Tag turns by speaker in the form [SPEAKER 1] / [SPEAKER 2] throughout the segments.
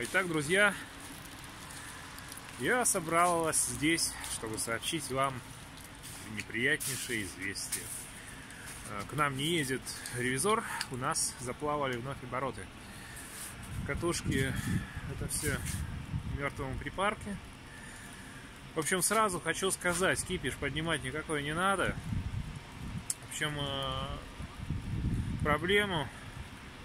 [SPEAKER 1] Итак, друзья, я собралась здесь, чтобы сообщить вам неприятнейшее известие. А, к нам не ездит ревизор, у нас заплавали вновь обороты. Катушки, это все мертвом припарке. В общем, сразу хочу сказать, кипиш поднимать никакой не надо. В общем, а, проблему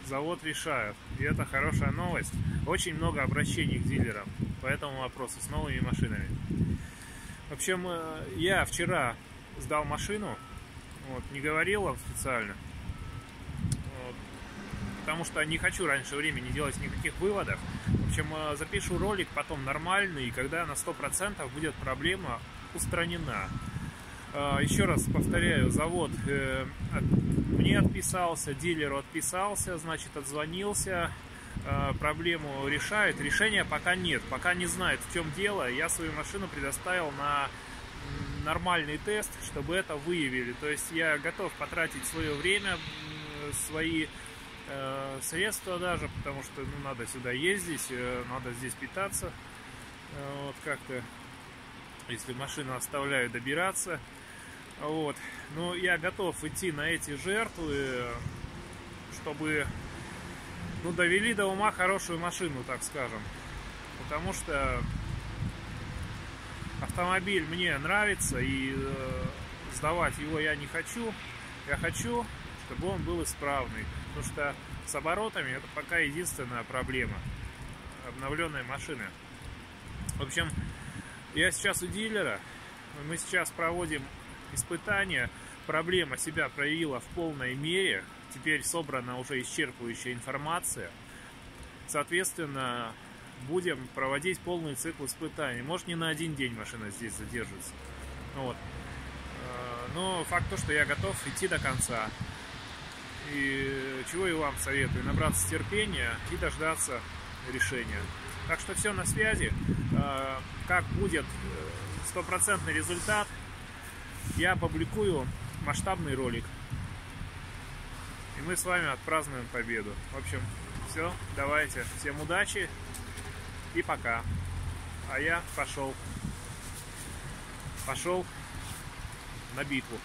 [SPEAKER 1] завод решает. И это хорошая новость. Очень много обращений к дилерам по этому вопросу с новыми машинами. В общем, э, я вчера сдал машину, вот, не говорил вам специально, вот, потому что не хочу раньше времени делать никаких выводов. В общем, э, запишу ролик потом нормальный, и когда на 100% будет проблема устранена. Э, еще раз повторяю, завод мне отписался, дилеру отписался, значит, отзвонился, э, проблему решает. Решения пока нет, пока не знает, в чем дело. Я свою машину предоставил на нормальный тест, чтобы это выявили. То есть я готов потратить свое время, свои э, средства даже, потому что ну, надо сюда ездить, э, надо здесь питаться. Э, вот как-то, если машину оставляю, добираться. Вот. Но я готов идти на эти жертвы, чтобы ну, довели до ума хорошую машину, так скажем. Потому что автомобиль мне нравится, и э, сдавать его я не хочу. Я хочу, чтобы он был исправный. Потому что с оборотами это пока единственная проблема обновленной машины. В общем, я сейчас у дилера. Мы сейчас проводим испытания проблема себя проявила в полной мере. Теперь собрана уже исчерпывающая информация. Соответственно, будем проводить полный цикл испытаний. Может, не на один день машина здесь задержится. Вот. Э, но факт то, что я готов идти до конца. И чего я вам советую? Набраться терпения и дождаться решения. Так что все на связи. Э, как будет э, стопроцентный результат – я опубликую масштабный ролик. И мы с вами отпразднуем победу. В общем, все, давайте. Всем удачи и пока. А я пошел. Пошел на битву.